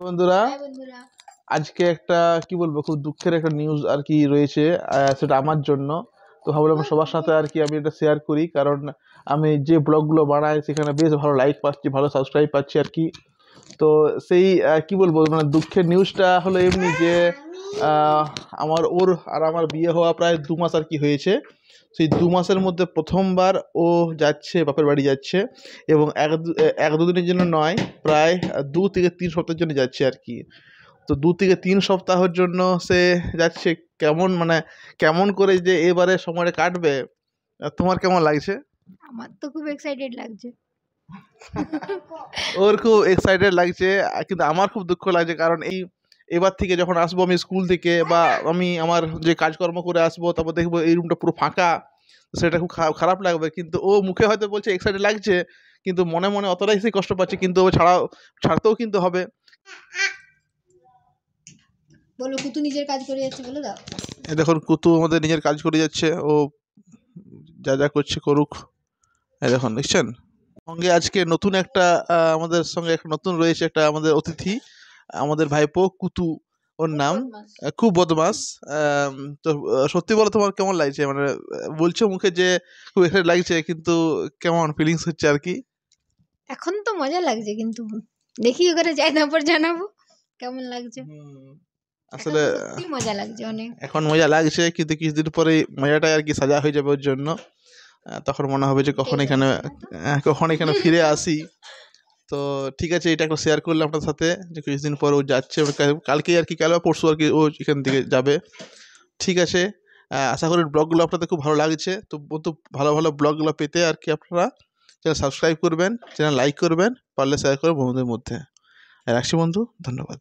বন্ধুরা হ্যাঁ আজকে একটা কি বলব খুব দুঃখের একটা নিউজ আর কি রয়েছে সেটা আমার জন্য। তো ভাবলাম সবার সাথে আর কি আমি এটা শেয়ার করি কারণ আমি যে ব্লগগুলো বানাই সেখানে বেশ ভালো লাইক পাচ্ছি ভালো সাবস্ক্রাইব পাচ্ছি আর কি। তো সেই কি বলব মানে দুঃখের নিউজটা হলো এমনি যে আহ, আমার ওর আর আমার বিয়ে হওয়া প্রায় দু মাস আর কি হয়েছে। সেই দু মাসের মধ্যে প্রথমবার ও যাচ্ছে বাপের বাড়ি যাচ্ছে এবং এক দু- এক দুদিনের জন্য নয় প্রায় দু থেকে তিন সপ্তাহের জন্য যাচ্ছে আর কি। তো দু থেকে তিন সপ্তাহের জন্য সে যাচ্ছে কেমন মানে কেমন করে যে এবারে সময়টা কাটবে তোমার কেমন লাগছে? আমার তো খুব এক্সাইটেড লাগছে। ওর খুব এক্সাইটেড লাগছে কিন্তু আমার খুব দুঃখ লাগছে কারণ এই এবার থেকে যখন আসব আমি স্কুল থেকে বা আমি আমার যে কাজকর্ম করে আসব তারপর দেখব এই রুমটা পুরো ফাঁকা সেটা খুব খারাপ লাগবে। কিন্তু ও মুখে হয়তো বলছে এক্সাইটেড লাগছে। কিন্তু মনে মনে অতটাই সে কষ্ট পাচ্ছে কিন্তু ও ছাড়াও ছাড়তেও কিন্তু হবে। বলো কুতু নিজের কাজ করে যাচ্ছে বলে দাও। দেখুন কুতু আমাদের নিজের কাজ করে যাচ্ছে ও যা যা করছে করুক। এই দেখুন দেখছেন? সঙ্গে আজকে নতুন একটা আমাদের সঙ্গে একটা নতুন রয়েছে একটা আমাদের অতিথি। আমাদের ভাইপো কুতু ওর নাম। খুব বদমাস তো সত্যি বলো তোমার কেমন লাগছে? মানে বলছো মুখে যে খুব এক্সাইটেড লাগছে কিন্তু কেমন ফিলিংস হচ্ছে আর কি? এখন তো মজা লাগছে কিন্তু দেখি ওখানে যাই তারপর জানাব। কেমন লাগছে? আসলে মজা লাগছে অনেক। এখন মজা লাগছে কিন্তু কিছুদিন পরে মজাটাই আর কি সাজা হয়ে যাবে ওর জন্য। তখন মনে হবে যে কখন এখানে কখন এখানে ফিরে আসি। তো ঠিক আছে, এটা একটা শেয়ার করলাম আপনার সাথে যে কিছুদিন পর ও যাচ্ছে কালকে আর কি কাল পরশু আর কি ও এখান থেকে যাবে। ঠিক আছে আশা করি ব্লগগুলো আপনাদের খুব ভালো লাগছে। তো বন্ধু, ভালো ভালো ব্লগগুলো পেতে আর কি আপনারা চ্যানেল সাবস্ক্রাইব করবেন, চ্যানেল লাইক করবেন, পারলে শেয়ার করবেন বন্ধুদের মধ্যে। রাখছি বন্ধু, ধন্যবাদ।